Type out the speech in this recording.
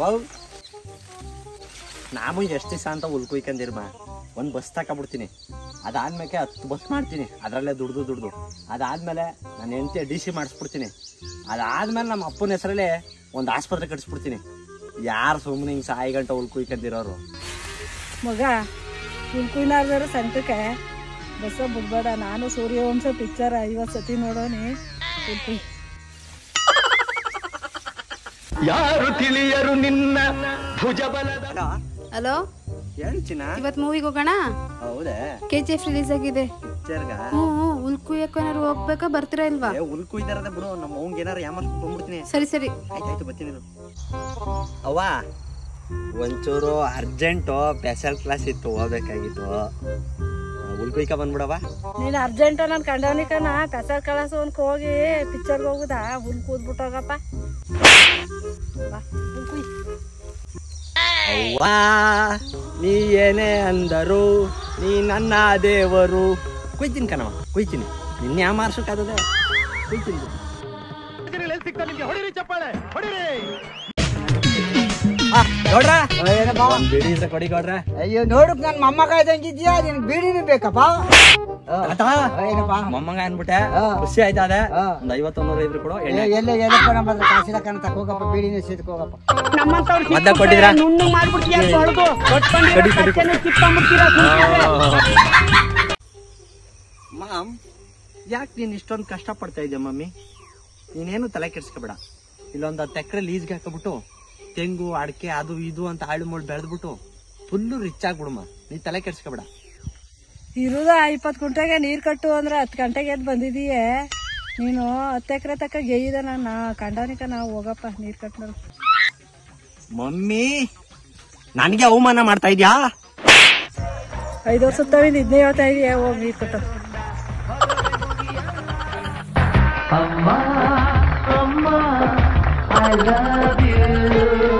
Wow ನಾನು ಎಷ್ಟು ದಿವಸ ಅಂತ ಹುಲ್ ಕುಯ್ಕೊಂಡಿರ್ಮ ಒಂದು ಬಸ್ ತಗೊಬಿಡ್ತೀನಿ ಅದಾದ್ಮೇಲೆ ಹತ್ತು ಬಸ್ ಮಾಡ್ತೀನಿ. ಅದರಲ್ಲೇ ದುಡ್ದು ದುಡ್ದು. ಅದಾದ್ಮೇಲೆ ನಾನು ಹೆಂಡತಿ ಡಿ ಸಿ ಮಾಡಿಸ್ಬಿಡ್ತೀನಿ. ಅದಾದ್ಮೇಲೆ ನಮ್ಮ ಅಪ್ಪನ ಹೆಸರಲ್ಲೇ ಒಂದು ಆಸ್ಪತ್ರೆ ಕಟ್ಸ್ಬಿಡ್ತೀನಿ. ಯಾರು ಸುಮ್ಮನೆ ಹಿಂಗೆ ಸಾಯಿ ಗಂಟೆ ಹುಲ್ ಕುಯ್ಕೊಂಡಿರೋರು ಮಗ ಕುಯ್ನಾರ್ದಾರ ಸಂತಕ್ಕೆ ಬಸ್ಸ ಬಿಡ್ಬೇಡ. ನಾನು ಸೂರ್ಯವಂಶ ಪಿಕ್ಚರ್ ಐವತ್ತು ಸತಿ ಕುಯ್ ಯಾರು ತಿಳಿಯರು ನಿನ್ನ ಭುಜಬಲದ ಹಲೋ? ಹೇಳ್ತೀನ ಇವತ್ ಮೂವಿಗೆ ಹೋಗೋಣ? ಹೌದೇ? ಕೆ ಜಿ ಎಫ್ ರಿಲೀಸ್ ಆಗಿದೆ. ಹ್ಞೂ ಉಲ್ಕು ಕುಯ್ಯಕ್ಕೂ ಏನಾರು ಹೋಗ್ಬೇಕಾ? ಬರ್ತೀರಾ ಇಲ್ವಾ? ಉಲ್ಕು ಕುಯ್ದಾರದ ಬಿಡು ನಮ್ಮ ಅವಂಗೆ ಏನಾರು ಯಾಮರ್ಸ್ಬಿಟ್ಟು ಬಂದ್ಬಿಡ್ತೀನಿ ಸರಿ ಸರಿ. ಆಯ್ತಾಯ್ತು ಬರ್ತೀನಿ. ಅವ್ವ ಒಂಚೂರು ಅರ್ಜೆಂಟು ಸ್ಪೆಷಲ್ ಕ್ಲಾಸ್ ಇತ್ತು ಹೋಗ್ಬೇಕಾಗಿತ್ತು. ಉಳ್ಕೊಯ್ಕ ಬಂದ್ಬಿಡವ ನೀನ್ ಅರ್ಜೆಂಟ ನಾನು ಕಂಡವನಿಕನ ಕಸ ಕಳಸ ಒಂದ್ ಹೋಗಿ ಪಿಕ್ಚರ್ಗೆ ಹೋಗುದ? ಹುಲ್ ಕೂದ್ಬಿಟ್ಟೋಗಪ್ಪ ಬಾ ಹುಲ್ ಕುಯ್. ಅವ್ವ ನೀ ಏನೇ ಅಂದರು ನೀ ನನ್ನ ದೇವರು. ಕುಯ್ತೀನಿ ಕಣವ ಕುಯ್ತೀನಿ. ನಿನ್ನೆ ಯಾವ ಮಾರ್ಸಕ್ಕಾಗದೆ ಕುಯ್ತೀನಿ. ಸಿಗ್ತಾ ನಿಮ್ಗೆ ಹೊಡಿರಿ ಚಪ್ಪಾಳೆ ಹೊಡಿರಿ. ಒಂದ್ ಬಿಡಿ ಕೊಡಿ ಕೊಡ್ರ. ಅಯ್ಯೋ ನೋಡಕ್ ನನ್ ಮೊಮ್ಮಗ ಇದ್ದಂಗಿದ್ಯಾ ನಿನ್ ಬೀಡಿನೂ ಬೇಕಪ್ಪ? ಮೊಮ್ಮಗ ಅನ್ಬಿಟ್ಟೆ. ಖುಷಿ ಆಯ್ತಾ ಅದೇ. ಒಂದ್ ಐವತ್ತೊಂದೂರ ಇಬ್ರು ಕೊಡು ಎಣ್ಣೆ ಎಲ್ಲ ಎಲ್ಲಪ್ಪ ನಮ್ಮ ಹತ್ರ ಕಾಸಿಲ್ಲ ಕಣ ತಕೋಗಪ್ಪ ಬೀಡಿನ ಸಿದ್ಕೋಗಪ್ಪ ಮದ್ದ ಕೊಟ್ಟಿದ್ರಾ ಕಡಿ ಕಡಿ ಮಾಮ್ ಯಾಕೆ ನೀನ್ ಇಷ್ಟೊಂದು ಕಷ್ಟ ಪಡ್ತಾ ಇದ್ದೆ ಮಮ್ಮಿ? ನೀನೇನು ತಲೆ ಕೆಡ್ಸ್ಕೊಬೇಡ. ಇಲ್ಲೊಂದು ಹತ್ತು ಎಕರೆ ಲೀಸ್ಗೆ ಹಾಕಬಿಟ್ಟು ತೆಂಗು ಅಡಿಕೆ ಅದು ಇದು ಅಂತ ಆಳು ಮೂಳು ಬೆಳೆದ್ಬಿಟ್ಟು ಫುಲ್ಲು ರಿಚ್ ಆಗ್ಬಿಡಮ್ಮ ನೀ ತಲೆ ಕೆಡ್ಸ್ಕೊಬೇಡ. ಇರುದ ಇಪ್ಪತ್ತು ಗುಂಟೆಗೆ ನೀರ್ ಕಟ್ಟು ಅಂದ್ರೆ ಹತ್ತು ಗಂಟೆಗೆ ಎದ್ದು ಬಂದಿದೀಯೇ? ನೀನು ಹತ್ತು ಎಕರೆ ತಕ್ಕ ಗೇಯಿದ ನಾನು ಕಂಡವನಿಕ ನಾವು ಹೋಗಪ್ಪ ನೀರ್ ಕಟ್ಟು ಮಮ್ಮಿ ನನಗೆ ಅವಮಾನ ಮಾಡ್ತಾ ಇದ್ಯಾ? ಐದು ವರ್ಷ ತವಿಂದ ಇದನ್ನೇ ಹೇಳ್ತಾ ಇದೀಯ ಹೋಗಿ ನೀರ್ ಕಟ್ಟ. ಅಮ್ಮ ಅಮ್ಮ ಐ ಲವ್ Thank you.